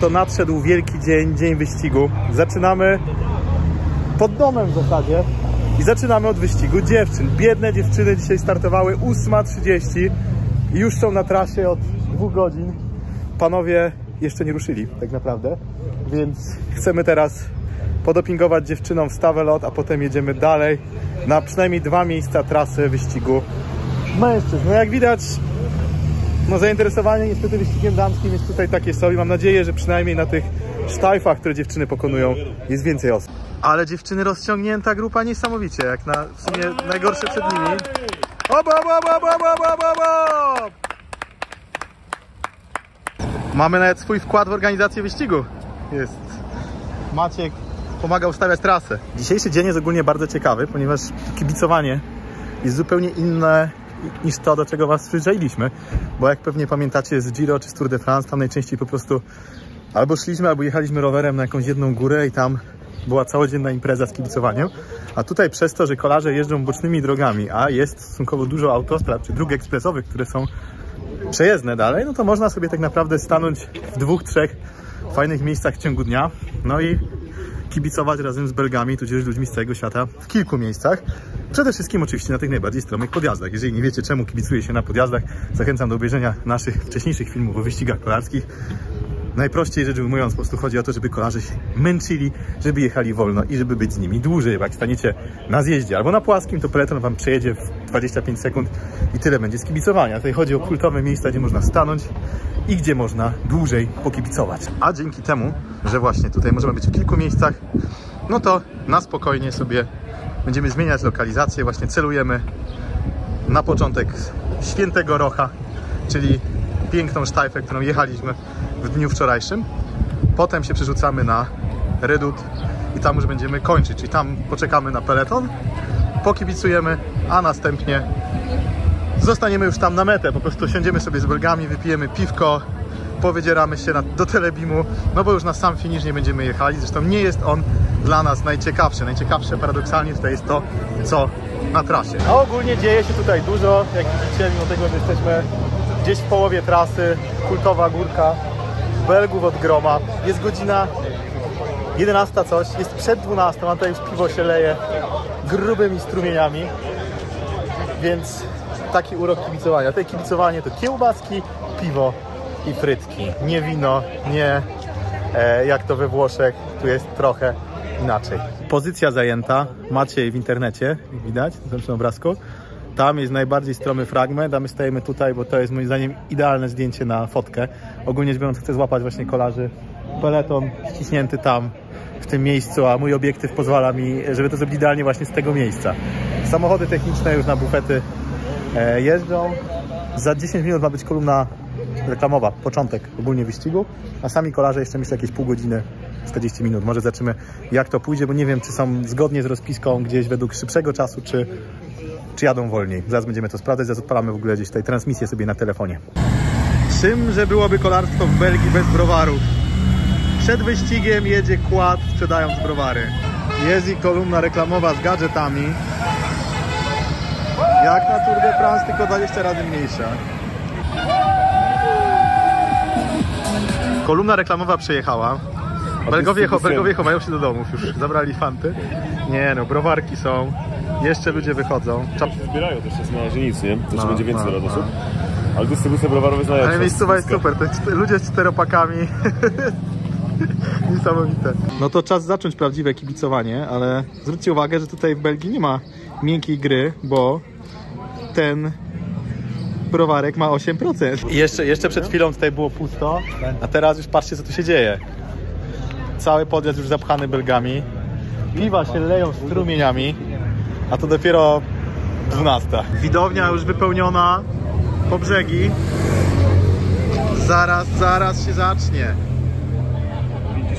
to nadszedł wielki dzień, dzień wyścigu. Zaczynamy pod domem w zasadzie i zaczynamy od wyścigu dziewczyn. Biedne dziewczyny dzisiaj startowały 8.30 i już są na trasie od dwóch godzin. Panowie jeszcze nie ruszyli tak naprawdę, więc chcemy teraz podopingować dziewczynom stawę lot, a potem jedziemy dalej na przynajmniej dwa miejsca trasy wyścigu mężczyzn. No jak widać, no zainteresowanie niestety wyścigiem damskim jest tutaj takie sobie. Mam nadzieję, że przynajmniej na tych sztajfach, które dziewczyny pokonują, jest więcej osób. Ale dziewczyny rozciągnięta grupa niesamowicie, jak na w sumie najgorsze przed nimi. Ob. Mamy nawet swój wkład w organizację wyścigu. Jest. Maciek pomaga ustawiać trasę. Dzisiejszy dzień jest ogólnie bardzo ciekawy, ponieważ kibicowanie jest zupełnie inne niż to, do czego Was przyzwyczailiśmy. Bo jak pewnie pamiętacie z Giro czy z Tour de France, tam najczęściej po prostu albo szliśmy, albo jechaliśmy rowerem na jakąś jedną górę i tam była całodzienna impreza z kibicowaniem. A tutaj przez to, że kolarze jeżdżą bocznymi drogami, a jest stosunkowo dużo autostrad czy dróg ekspresowych, które są przejezdne dalej, no to można sobie tak naprawdę stanąć w dwóch, trzech fajnych miejscach w ciągu dnia. No i kibicować razem z Belgami, tudzież ludźmi z całego świata w kilku miejscach. Przede wszystkim oczywiście na tych najbardziej stromych podjazdach. Jeżeli nie wiecie czemu kibicuje się na podjazdach, zachęcam do obejrzenia naszych wcześniejszych filmów o wyścigach kolarskich. Najprościej rzecz ujmując, po prostu chodzi o to, żeby kolarze się męczyli, żeby jechali wolno i żeby być z nimi dłużej. Jak staniecie na zjeździe albo na płaskim, to peleton wam przejedzie w 25 sekund i tyle będzie z kibicowania. Tutaj chodzi o kultowe miejsca, gdzie można stanąć i gdzie można dłużej pokibicować. A dzięki temu, że właśnie tutaj możemy być w kilku miejscach, no to na spokojnie sobie będziemy zmieniać lokalizację. Właśnie celujemy na początek Świętego Rocha, czyli piękną sztajfę, którą jechaliśmy w dniu wczorajszym. Potem się przerzucamy na Redut i tam już będziemy kończyć, czyli tam poczekamy na peleton, pokibicujemy, a następnie zostaniemy już tam na metę. Po prostu siądziemy sobie z Belgami, wypijemy piwko, powydzieramy się na, do Telebimu, no bo już na sam finisz nie będziemy jechali. Zresztą nie jest on dla nas najciekawszy. Najciekawsze paradoksalnie tutaj jest to, co na trasie. A ogólnie dzieje się tutaj dużo, jak widzicie, mimo tego, że jesteśmy gdzieś w połowie trasy, kultowa górka Belgów od groma. Jest godzina 11 coś, jest przed 12, a tutaj już piwo się leje grubymi strumieniami, więc taki urok kibicowania. Tutaj kibicowanie to kiełbaski, piwo i frytki. Nie wino, nie e, jak to we Włoszech, tu jest trochę inaczej. Pozycja zajęta, macie jej w internecie, widać na tym obrazku. Tam jest najbardziej stromy fragment, a my stajemy tutaj, bo to jest moim zdaniem idealne zdjęcie na fotkę. Ogólnie rzecz biorąc chcę złapać właśnie kolarzy. Peleton ściśnięty tam, w tym miejscu, a mój obiektyw pozwala mi, żeby to zrobić idealnie właśnie z tego miejsca. Samochody techniczne już na bufety e, jeżdżą. Za 10 minut ma być kolumna reklamowa, początek ogólnie wyścigu, a sami kolarze jeszcze myślę jakieś pół godziny, 40 minut. Może zobaczymy jak to pójdzie, bo nie wiem czy są zgodnie z rozpiską gdzieś według szybszego czasu, czy, czy jadą wolniej. Zaraz będziemy to sprawdzać, zaraz odpalamy w ogóle gdzieś tutaj transmisję sobie na telefonie. Czymże byłoby kolarstwo w Belgii bez browarów? Przed wyścigiem jedzie kład sprzedając browary. Jest i kolumna reklamowa z gadżetami. Jak na Tour de France, tylko 20 razy mniejsza. Kolumna reklamowa przejechała. Belgowie, cho, Belgowie chowają się do domów już. Zabrali fanty. Nie no, browarki są. Jeszcze ludzie wychodzą. Czap... Zbierają też jest na nic, nie? Jeszcze No, będzie więcej no, no. Ale dystrybucja browarów jest najlepsza. Ale miejscowa jest super. To jest czte- ludzie z czteropakami. Niesamowite. No to czas zacząć prawdziwe kibicowanie, ale zwróćcie uwagę, że tutaj w Belgii nie ma miękkiej gry, bo ten browarek ma 8%. I jeszcze, jeszcze przed chwilą tutaj było pusto, a teraz już patrzcie co tu się dzieje. Cały podjazd już zapchany Belgami. Piwa się leją strumieniami, a to dopiero 12. Widownia już wypełniona po brzegi. Zaraz, zaraz się zacznie.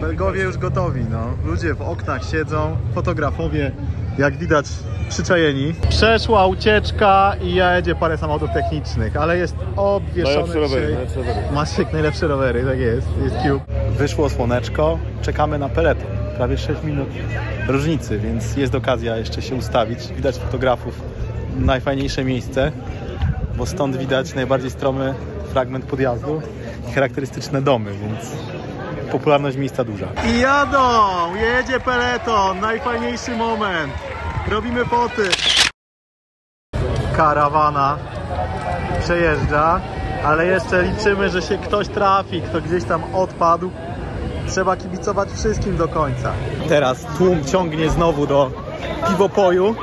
Belgowie już gotowi, no. Ludzie w oknach siedzą, fotografowie, jak widać, przyczajeni. Przeszła ucieczka i jedzie parę samochodów technicznych, ale jest obwieszony Najlepsze rowery, najlepsze rowery. Maciek, najlepsze rowery, tak jest, jest Cube. Wyszło słoneczko, czekamy na peleton. Prawie 6 minut różnicy, więc jest okazja jeszcze się ustawić. Widać fotografów najfajniejsze miejsce, bo stąd widać najbardziej stromy fragment podjazdu i charakterystyczne domy, więc popularność miejsca duża. I jadą! Jedzie peleton! Najfajniejszy moment! Robimy foty! Karawana przejeżdża, ale jeszcze liczymy, że się ktoś trafi, kto gdzieś tam odpadł. Trzeba kibicować wszystkim do końca. Teraz tłum ciągnie znowu do piwopoju,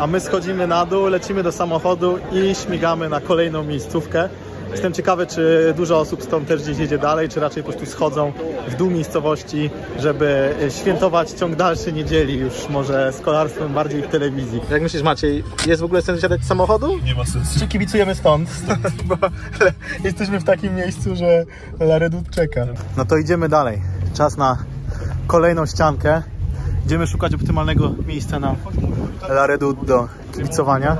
a my schodzimy na dół, lecimy do samochodu i śmigamy na kolejną miejscówkę. Jestem ciekawy, czy dużo osób stąd też gdzieś jedzie dalej, czy raczej po prostu schodzą w dół miejscowości, żeby świętować ciąg dalszy niedzieli, już może z kolarstwem bardziej w telewizji. Jak myślisz Maciej, jest w ogóle sens wsiadać z samochodu? Nie ma sensu. Czy kibicujemy stąd? Bo jesteśmy w takim miejscu, że Laredut czeka. No to idziemy dalej. Czas na kolejną ściankę. Idziemy szukać optymalnego miejsca na Laredut do kibicowania.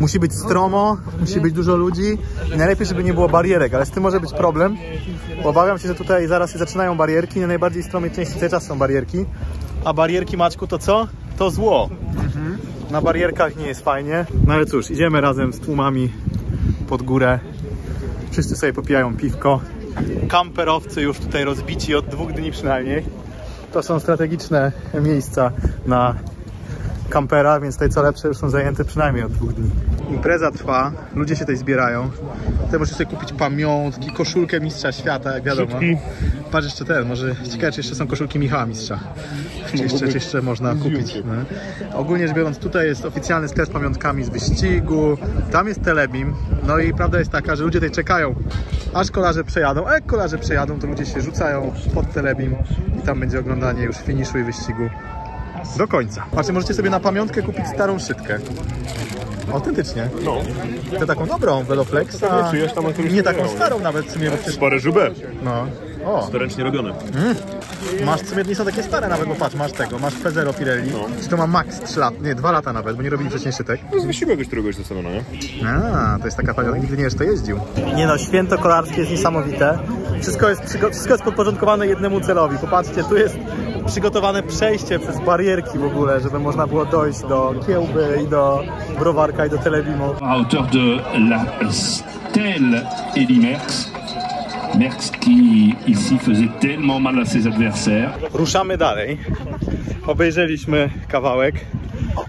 Musi być stromo, musi być dużo ludzi najlepiej, żeby nie było barierek, ale z tym może być problem. Obawiam się, że tutaj zaraz się zaczynają barierki, na najbardziej stromej części cały czas są barierki. A barierki, Maćku, to co? To zło. Na barierkach nie jest fajnie. No ale cóż, idziemy razem z tłumami pod górę. Wszyscy sobie popijają piwko. Kamperowcy już tutaj rozbici od dwóch dni przynajmniej. To są strategiczne miejsca na kampera, więc tutaj co lepsze już są zajęte przynajmniej od dwóch dni. Impreza trwa, ludzie się tutaj zbierają. Tutaj możecie sobie kupić pamiątki, koszulkę mistrza świata, jak wiadomo. Szybki. Patrz jeszcze ten, może ciekawe czy jeszcze są koszulki Michała Mistrza. Czy jeszcze, czy jeszcze można kupić. No. Ogólnie rzecz biorąc, tutaj jest oficjalny sklep z pamiątkami z wyścigu, tam jest Telebim. No i prawda jest taka, że ludzie tutaj czekają, aż kolarze przejadą. A jak kolarze przejadą, to ludzie się rzucają pod Telebim i tam będzie oglądanie już finiszu i wyścigu do końca. Patrzcie, możecie sobie na pamiątkę kupić starą szybkę. Autentycznie. No. To taką dobrą, Veloflexa. Czyjaś tam, Nie taką starą nawet w sumie, bo przecież... No. O, To ręcznie robione. masz w sumie nie są takie stare nawet, bo patrz, masz tego, masz P0 Pirelli. No. Czy to ma max 3 lat, nie, 2 lata nawet, bo nie robili wcześniej szytek. Z wysiłku jakoś któregoś zostawiono, nie? A, to jest taka pamiątka, nigdy nie to jeździł. Nie no, święto kolarskie jest niesamowite. Wszystko jest, wszystko jest podporządkowane jednemu celowi. Popatrzcie, tu jest przygotowane przejście przez barierki w ogóle, żeby można było dojść do Kiełby i do Browarka i do Telebimu. à hauteur de la stèle Eddie Merckx. Merckx qui ici faisait tellement mal à ses adversaires. Ruszamy dalej. Obejrzeliśmy kawałek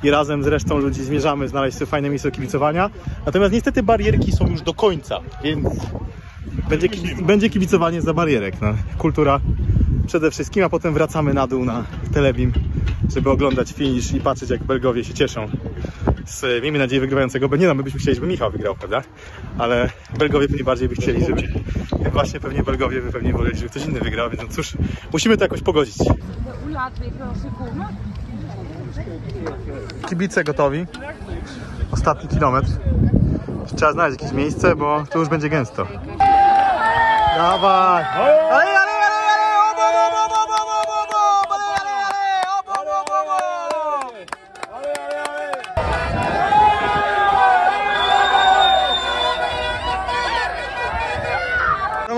i razem z resztą ludzi zmierzamy znaleźć sobie fajne miejsce do kibicowania. Natomiast niestety barierki są już do końca, więc będzie, będzie kibicowanie za barierek. No. Kultura przede wszystkim, a potem wracamy na dół na Telebim, żeby oglądać finish i patrzeć jak Belgowie się cieszą z, miejmy nadzieję, wygrywającego, bo nie no, my byśmy chcieli, żeby Michał wygrał, prawda? Ale Belgowie pewnie bardziej by chcieli, żeby właśnie pewnie Belgowie by pewnie woleli, żeby ktoś inny wygrał, więc no cóż, musimy to jakoś pogodzić. Kibice gotowi. Ostatni kilometr. Trzeba znaleźć jakieś miejsce, bo tu już będzie gęsto. Dawaj!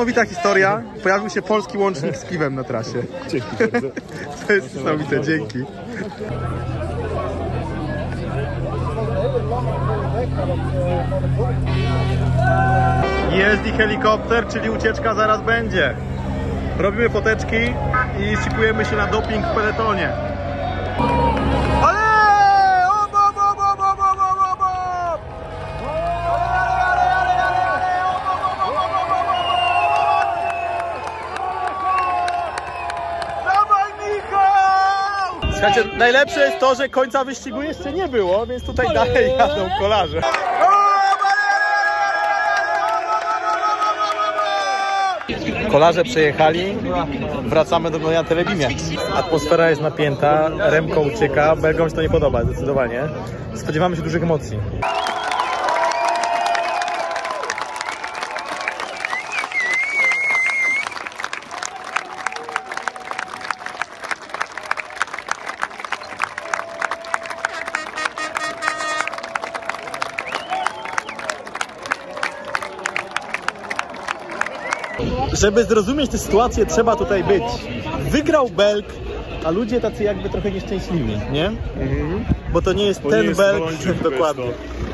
Niesamowita historia. Pojawił się polski łącznik z piwem na trasie. Dzięki bardzo. To jest niesamowite, dzięki. Jest i helikopter, czyli ucieczka zaraz będzie. Robimy foteczki i szykujemy się na doping w peletonie. Najlepsze jest to, że końca wyścigu jeszcze nie było, więc tutaj dalej jadą kolarze. Kolarze przejechali, wracamy do na telebimie. Atmosfera jest napięta, Remko ucieka, Belgom się to nie podoba zdecydowanie. Spodziewamy się dużych emocji. Żeby zrozumieć tę sytuację, trzeba tutaj być. Wygrał Belg a ludzie tacy jakby trochę nieszczęśliwi, nie? Bo to nie jest Bo nie ten Walończyk, tylko dokładnie.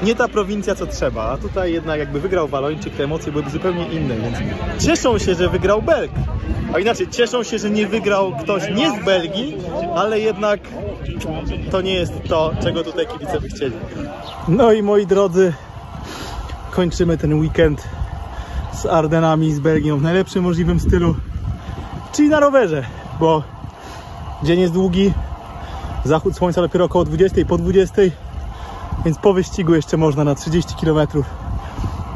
Nie ta prowincja, co trzeba, a tutaj jednak jakby wygrał Walończyk, te emocje byłyby zupełnie inne, więc cieszą się, że wygrał Belg. A inaczej, cieszą się, że nie wygrał ktoś nie z Belgii, ale jednak to nie jest to, czego tutaj kibice by chcieli. No i moi drodzy, kończymy ten weekend z Ardenami, z Belgią w najlepszym możliwym stylu, czyli na rowerze, bo dzień jest długi, zachód słońca dopiero około 20 po 20, więc po wyścigu jeszcze można na 30 km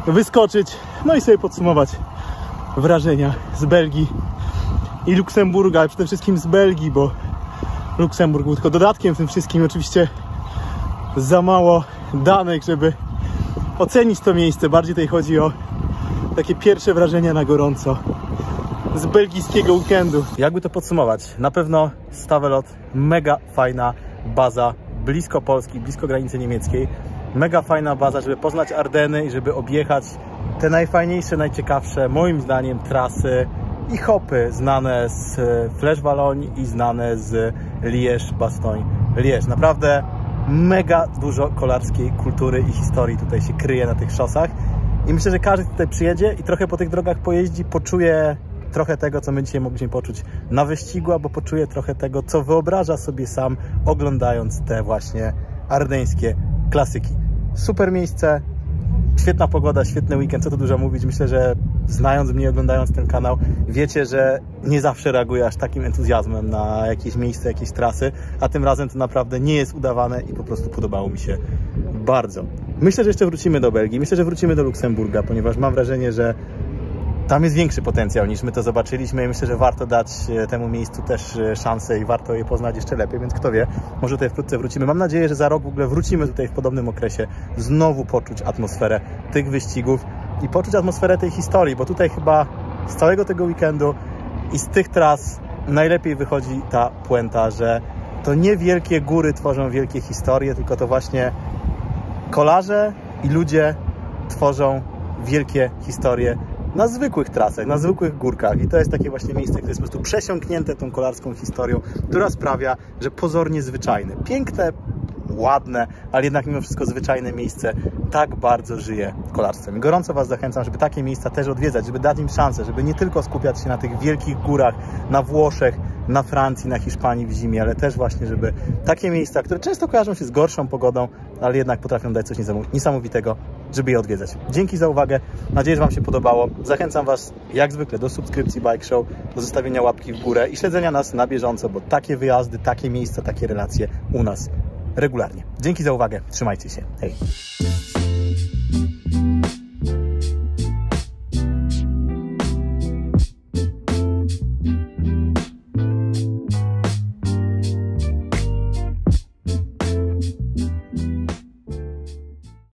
wyskoczyć, no i sobie podsumować wrażenia z Belgii i Luksemburga, ale przede wszystkim z Belgii, bo Luksemburg był tylko dodatkiem w tym wszystkim. Oczywiście za mało danych, żeby ocenić to miejsce. Bardziej tutaj chodzi o takie pierwsze wrażenia na gorąco z belgijskiego weekendu. Jakby to podsumować? Na pewno Stavelot, mega fajna baza, blisko Polski, blisko granicy niemieckiej. Mega fajna baza, żeby poznać Ardeny i żeby objechać te najfajniejsze, najciekawsze, moim zdaniem, trasy i hopy znane z Flash Walloń i znane z Liège, Bastogne, Liège. Naprawdę mega dużo kolarskiej kultury i historii tutaj się kryje na tych szosach. I myślę, że każdy tutaj przyjedzie i trochę po tych drogach pojeździ, poczuje trochę tego, co my dzisiaj mogliśmy poczuć na wyścigu, albo poczuje trochę tego, co wyobraża sobie sam, oglądając te właśnie ardeńskie klasyki. Super miejsce, świetna pogoda, świetny weekend, co tu dużo mówić. Myślę, że znając mnie, oglądając ten kanał, wiecie, że nie zawsze reaguję aż takim entuzjazmem na jakieś miejsce, jakieś trasy, a tym razem to naprawdę nie jest udawane i po prostu podobało mi się bardzo. Myślę, że jeszcze wrócimy do Belgii, myślę, że wrócimy do Luksemburga, ponieważ mam wrażenie, że tam jest większy potencjał niż my to zobaczyliśmy i myślę, że warto dać e, temu miejscu też e, szansę i warto je poznać jeszcze lepiej, więc kto wie, może tutaj wkrótce wrócimy. Mam nadzieję, że za rok w ogóle wrócimy tutaj w podobnym okresie, znowu poczuć atmosferę tych wyścigów i poczuć atmosferę tej historii, bo tutaj chyba z całego tego weekendu i z tych tras najlepiej wychodzi ta puenta, że to nie wielkie góry tworzą wielkie historie, tylko to właśnie kolarze i ludzie tworzą wielkie historie na zwykłych trasach, na zwykłych górkach. I to jest takie właśnie miejsce, które jest po prostu przesiąknięte tą kolarską historią, która sprawia, że pozornie zwyczajne, piękne, ładne, ale jednak mimo wszystko zwyczajne miejsce tak bardzo żyje kolarstwem. I gorąco Was zachęcam, żeby takie miejsca też odwiedzać, żeby dać im szansę, żeby nie tylko skupiać się na tych wielkich górach, na Włoszech, na Francji, na Hiszpanii w zimie, ale też właśnie, żeby takie miejsca, które często kojarzą się z gorszą pogodą, ale jednak potrafią dać coś niesamowitego, żeby je odwiedzać. Dzięki za uwagę. Nadzieję, że Wam się podobało. Zachęcam Was jak zwykle do subskrypcji Bike Show, do zostawienia łapki w górę i śledzenia nas na bieżąco, bo takie wyjazdy, takie miejsca, takie relacje u nas regularnie. Dzięki za uwagę. Trzymajcie się. Hej.